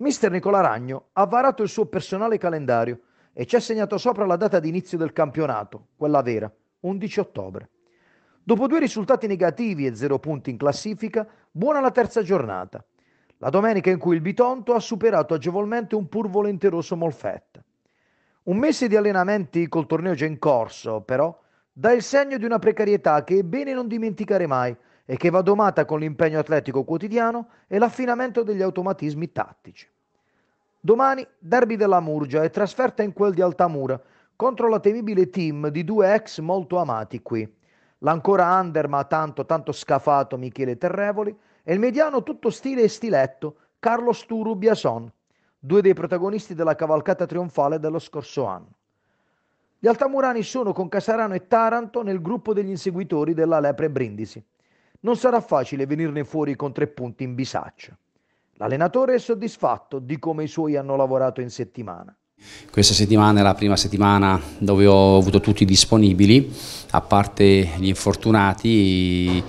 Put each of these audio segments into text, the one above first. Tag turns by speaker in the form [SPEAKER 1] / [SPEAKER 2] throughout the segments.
[SPEAKER 1] Mister Nicola Ragno ha varato il suo personale calendario e ci ha segnato sopra la data di inizio del campionato, quella vera, 11 ottobre. Dopo due risultati negativi e zero punti in classifica, buona la terza giornata. La domenica in cui il Bitonto ha superato agevolmente un pur volenteroso Molfetta. Un mese di allenamenti col torneo già in corso, però, dà il segno di una precarietà che è bene non dimenticare mai e che va domata con l'impegno atletico quotidiano e l'affinamento degli automatismi tattici. Domani derby della Murgia e trasferta in quel di Altamura contro la temibile team di due ex molto amati qui. L'ancora under ma tanto tanto scafato Michele Terrevoli e il mediano tutto stile e stiletto Carlo Sturu Biason, due dei protagonisti della cavalcata trionfale dello scorso anno. Gli altamurani sono con Casarano e Taranto nel gruppo degli inseguitori della Lepre Brindisi. Non sarà facile venirne fuori con tre punti in bisaccia. L'allenatore è soddisfatto di come i suoi hanno lavorato in settimana.
[SPEAKER 2] Questa settimana è la prima settimana dove ho avuto tutti disponibili, a parte gli infortunati,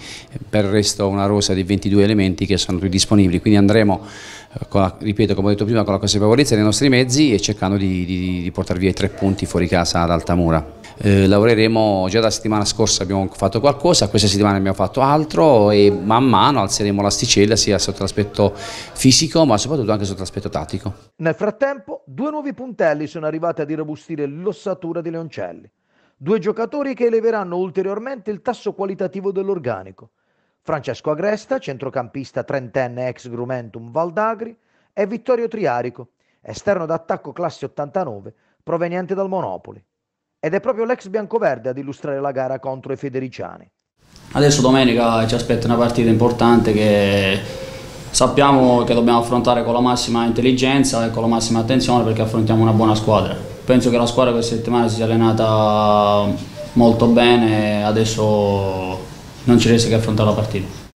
[SPEAKER 2] per il resto una rosa di 22 elementi che sono tutti disponibili, quindi andremo, eh, la, ripeto come ho detto prima, con la consapevolezza dei nostri mezzi e cercando di, di, di portare via i tre punti fuori casa ad Altamura. Eh, lavoreremo già la settimana scorsa abbiamo fatto qualcosa, questa settimana abbiamo fatto altro e man mano alzeremo l'asticella sia sotto l'aspetto fisico ma soprattutto anche sotto l'aspetto tattico.
[SPEAKER 1] Nel frattempo due nuovi puntelli sono arrivati ad irrobustire l'ossatura di Leoncelli, due giocatori che eleveranno ulteriormente il tasso qualitativo dell'organico. Francesco Agresta, centrocampista trentenne ex Grumentum Valdagri, e Vittorio Triarico, esterno d'attacco classe 89, proveniente dal Monopoli. Ed è proprio l'ex biancoverde ad illustrare la gara contro i Federiciani.
[SPEAKER 3] Adesso domenica ci aspetta una partita importante che sappiamo che dobbiamo affrontare con la massima intelligenza e con la massima attenzione perché affrontiamo una buona squadra. Penso che la squadra questa settimana si sia allenata molto bene, adesso non ci resta che affrontare la partita.